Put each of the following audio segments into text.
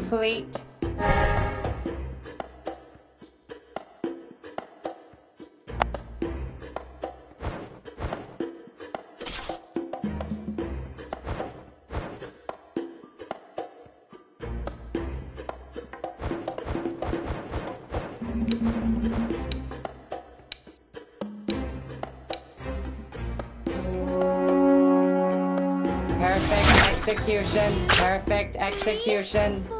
complete. Perfect execution. Perfect execution.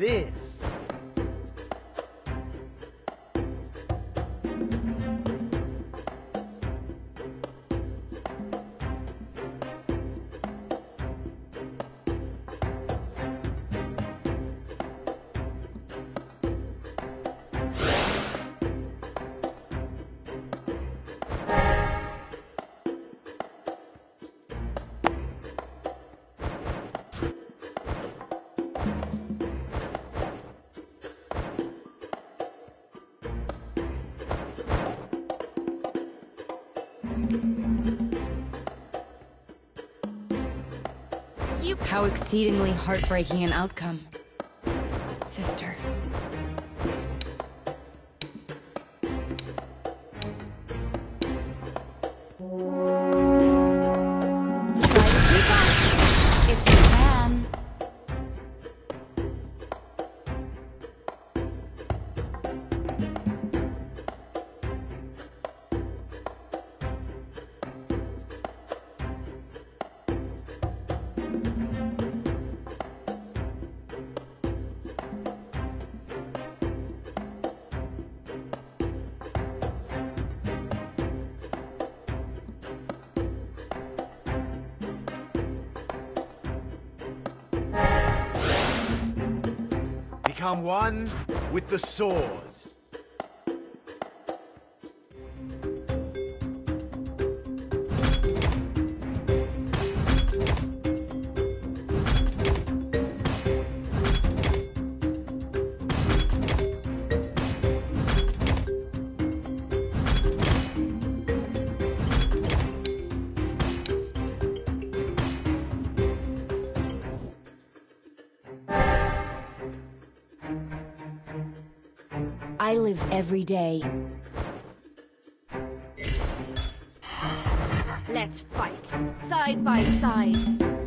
This. How exceedingly heartbreaking an outcome. Become one with the sword. Every day. Let's fight, side by side.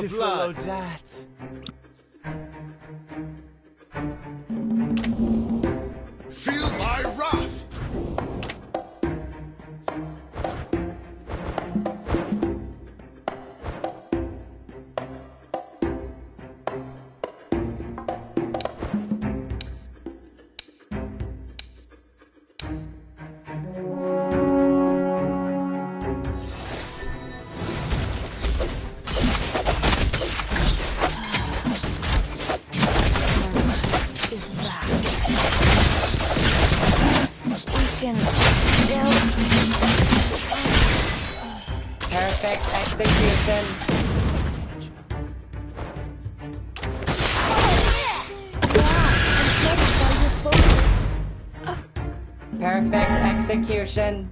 Beautiful blood. Perfect execution. Perfect execution.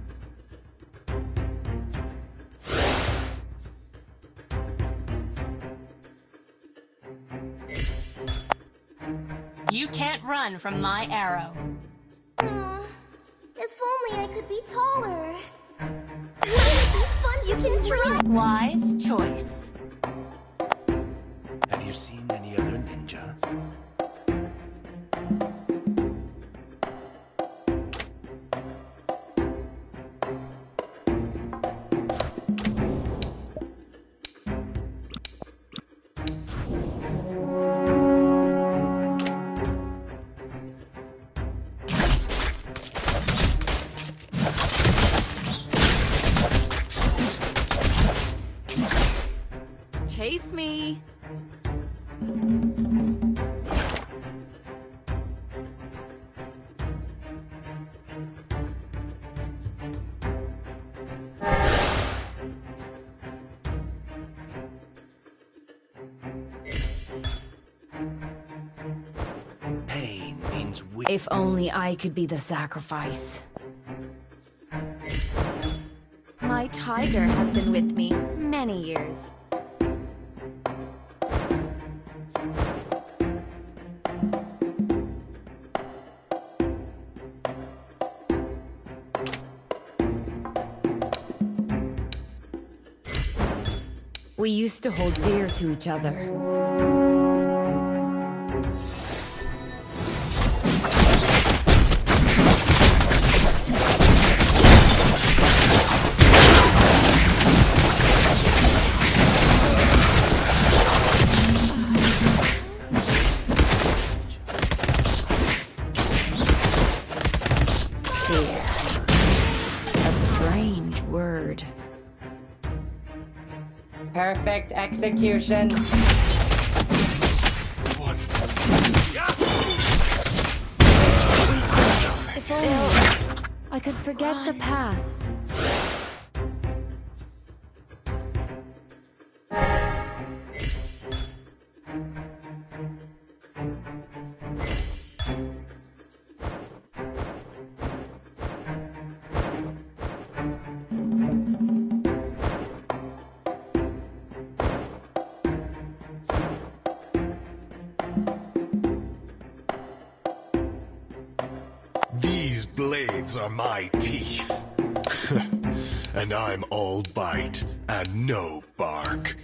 You can't run from my arrow. Hmm. If only I could be taller. You can try. Wise choice. Have you seen any other ninja? Me. Pain means weak. If only I could be the sacrifice. My tiger has been with me many years. We used to hold dear to each other. Execution. I could forget the past. Are my teeth. and I'm all bite and no bark.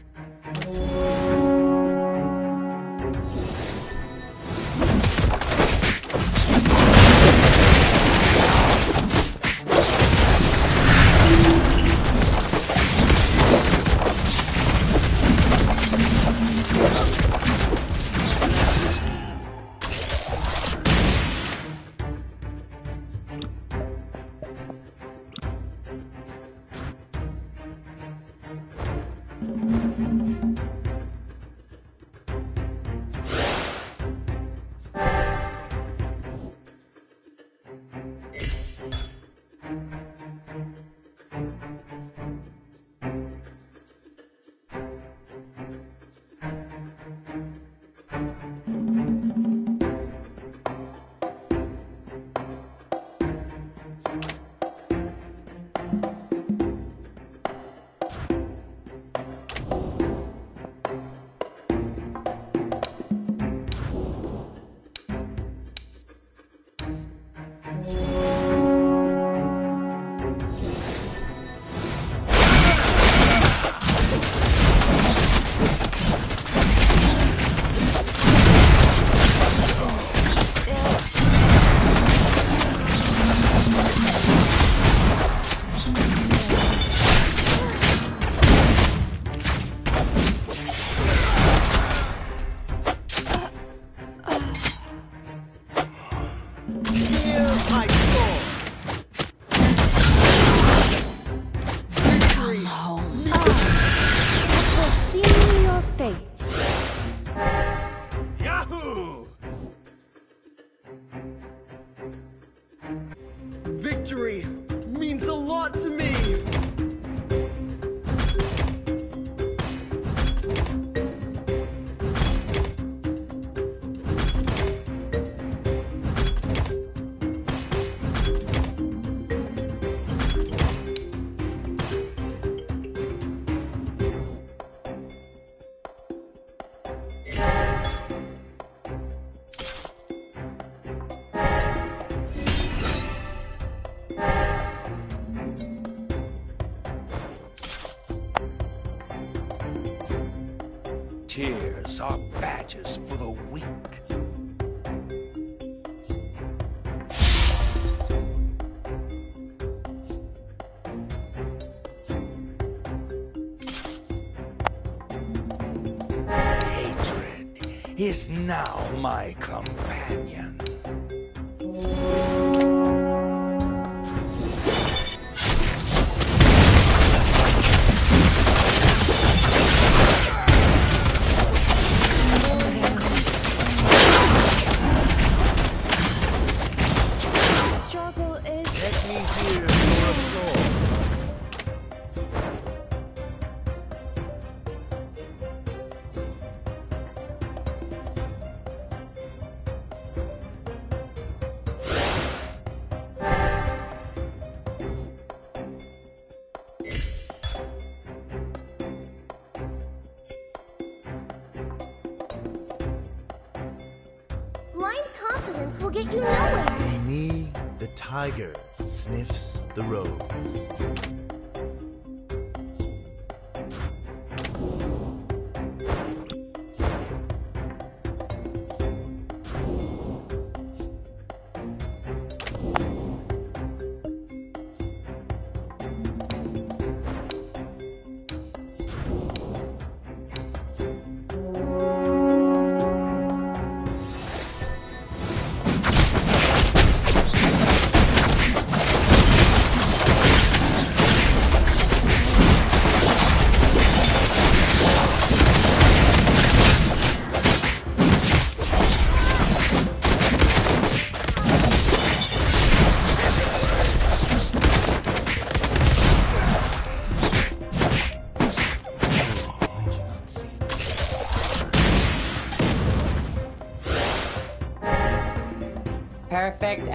Tears are badges for the weak. Hatred is now my companion. Get you nowhere. Me, the tiger sniffs the rose.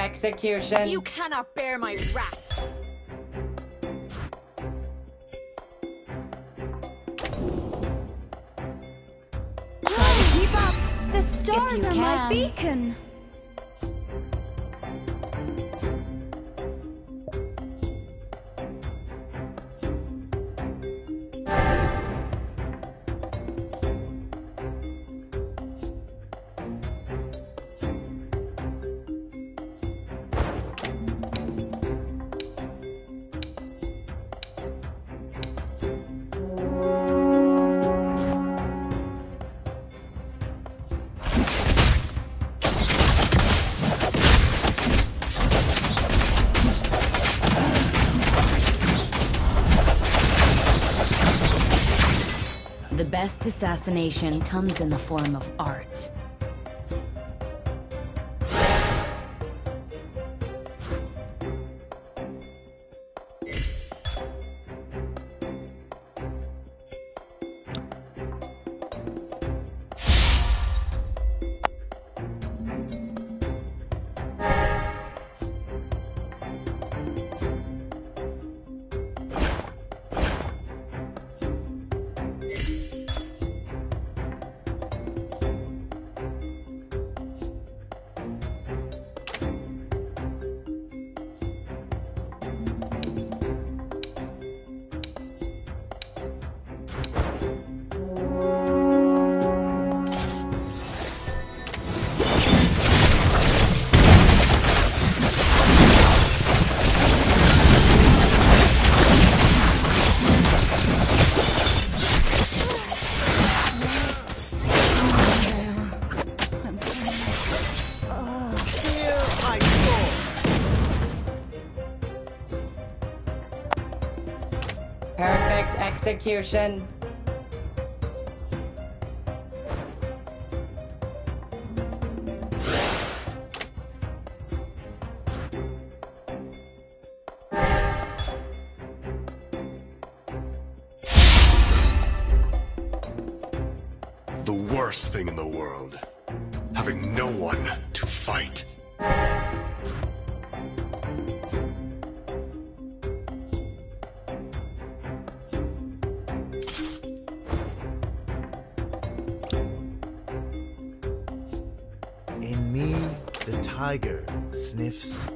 Execution. You cannot bear my wrath. keep up. The stars you are my can. beacon. Assassination comes in the form of art. Execution. The worst thing in the world. Having no one to fight.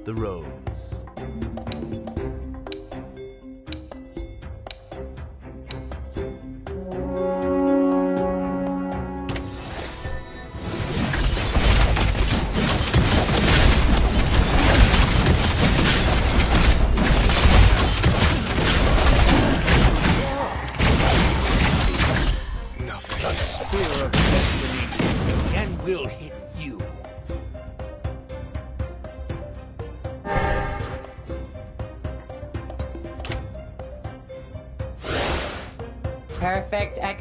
The rose.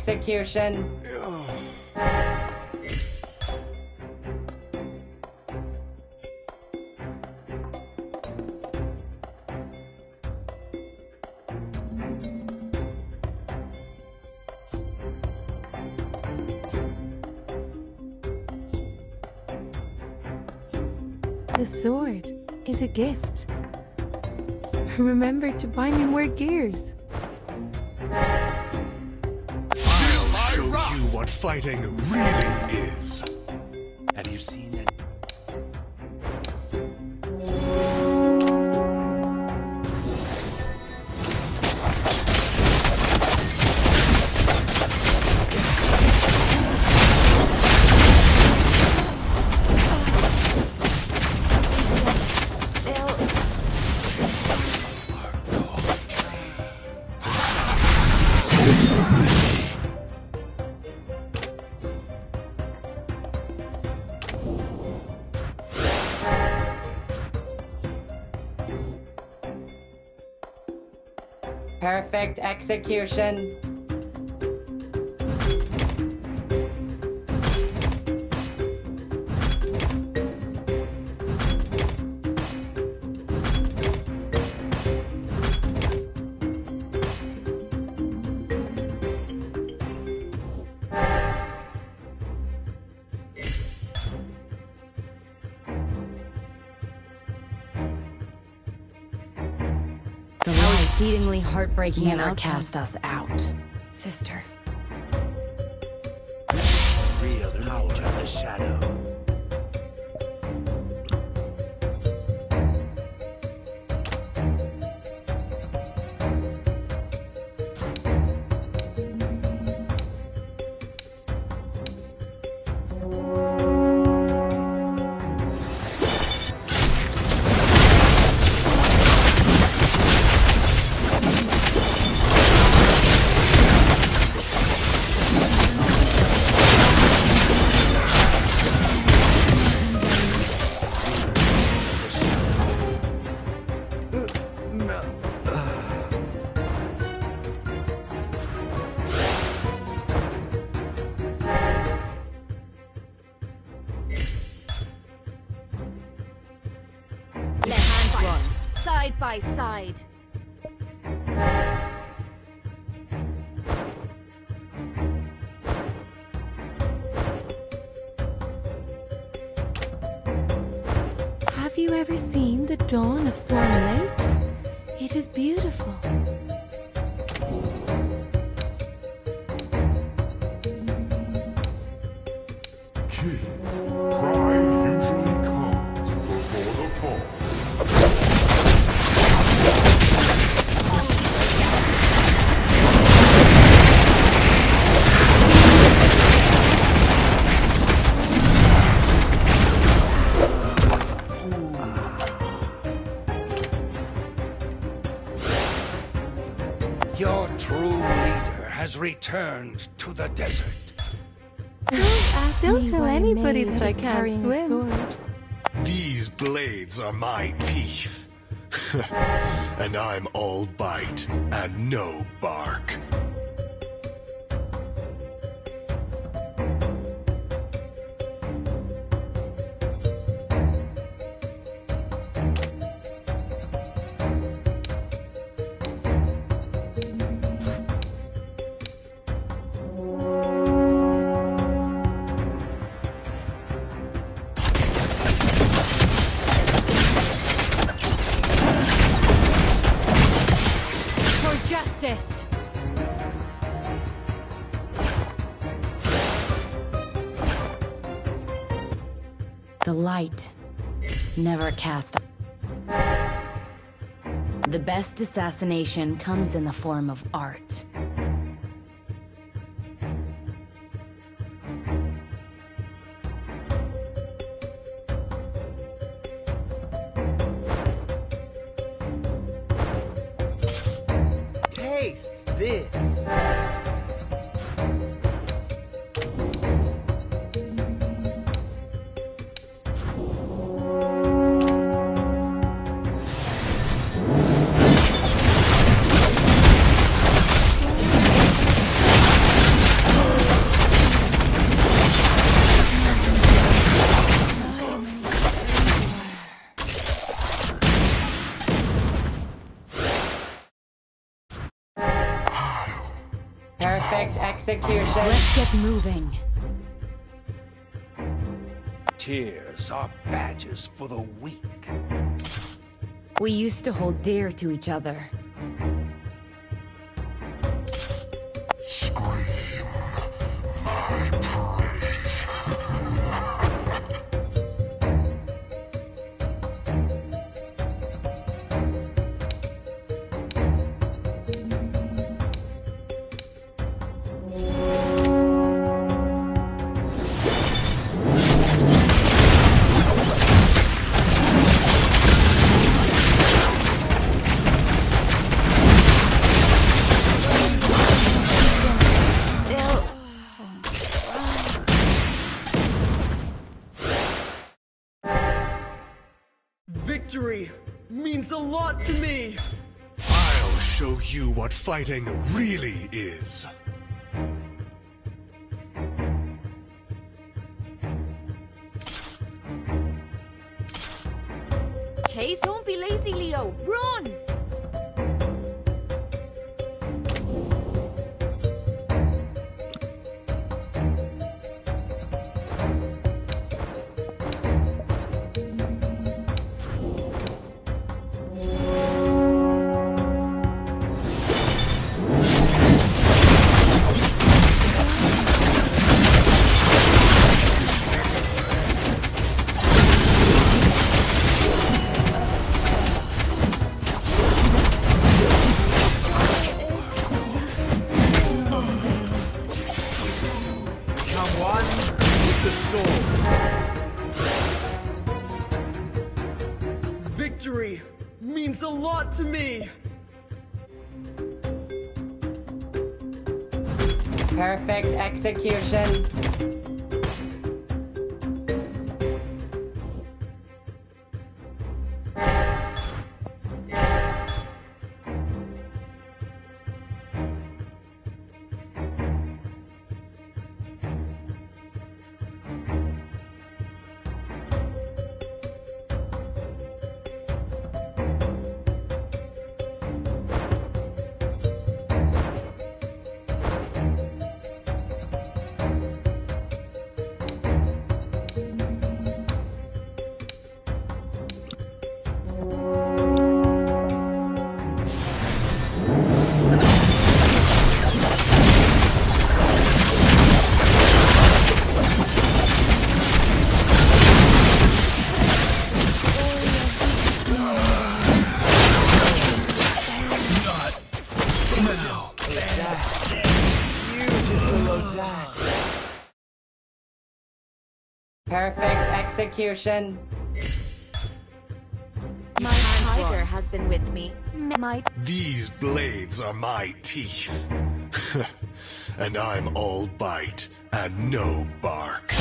Execution. The sword is a gift. Remember to buy me more gears. Fighting really is. Have you seen it? Execution. Exceedingly heartbreaking Never Never cast cast us out. Sister. Real power of the shadow. Returned to the desert. Ask Don't tell anybody that I is can't a swim. sword. These blades are my teeth. and I'm all bite and no bark. The light never cast. The best assassination comes in the form of art. Get moving. Tears are badges for the weak. We used to hold dear to each other. What fighting really is. Execution. My tiger has been with me. My These blades are my teeth. and I'm all bite and no bark.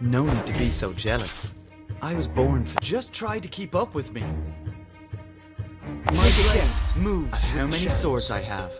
No need to be so jealous. I was born for. Just try to keep up with me. My blade moves how many swords I have.